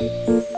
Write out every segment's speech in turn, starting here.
Música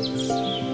Música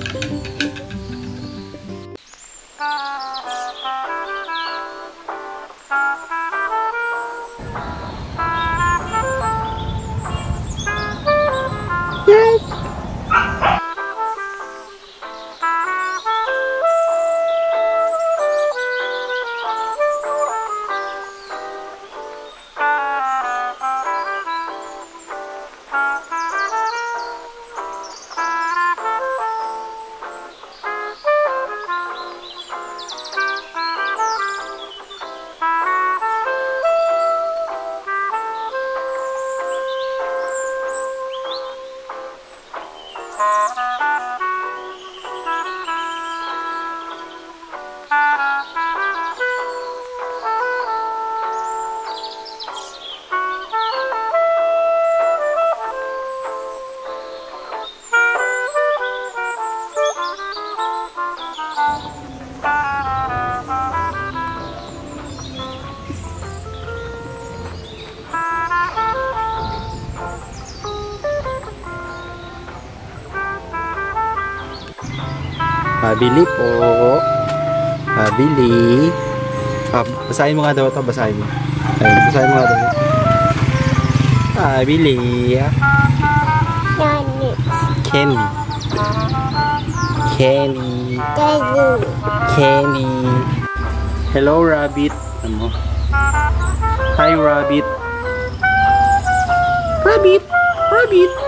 Thank you. Pabili po. Pabili. Ah, basahin mo nga daw ito, basahin mo. Ayun, basahin mo nga daw. Pabili. Yani. Candy. Candy. Daddy. Candy. Hello, rabbit. Ano? Hi, rabbit. Rabbit. Rabbit.